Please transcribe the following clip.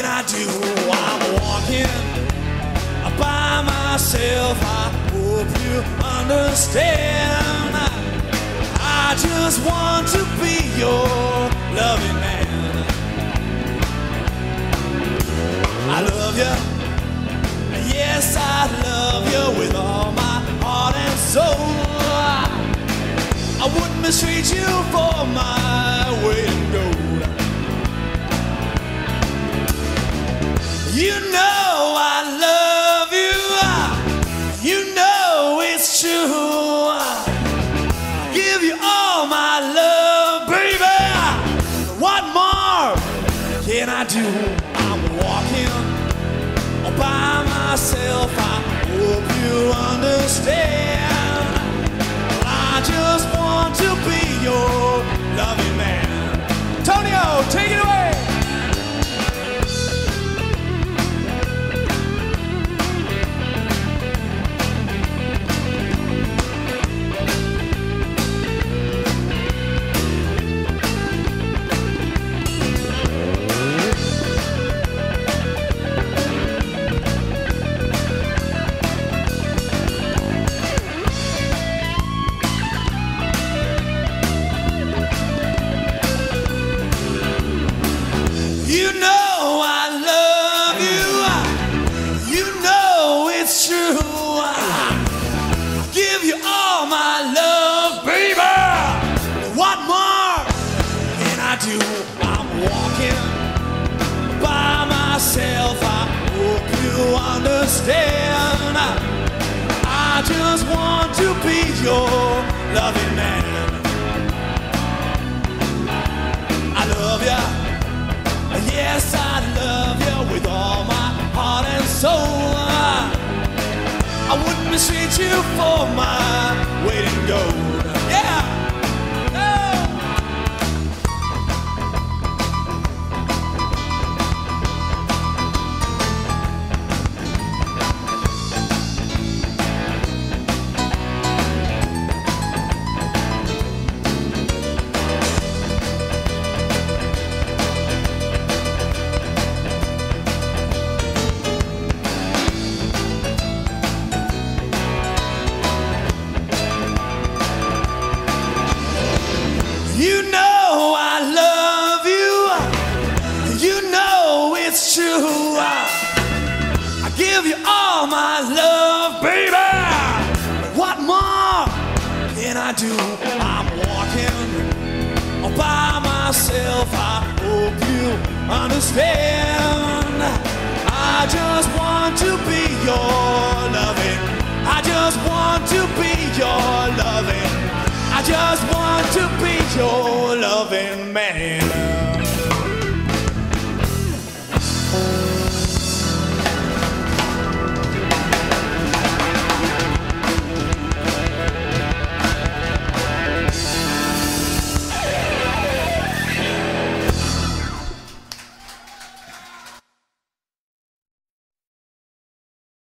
can I do? I'm walking by myself. I hope you understand. I just want to be your loving man. I love you. Yes, I love you with all my heart and soul. I wouldn't mistreat you for my walking by myself. I hope you understand. I just want to be your do? I'm walking by myself. I hope you understand. I just want to be your loving man. I love you. Yes, I love you with all my heart and soul. I wouldn't mistreat you for my weight in gold. You know I love you. You know it's true. I give you all my love, baby. What more can I do? I'm walking by myself. I hope you understand. I just want to be your loving. I just want to be your. I just want to be your loving man.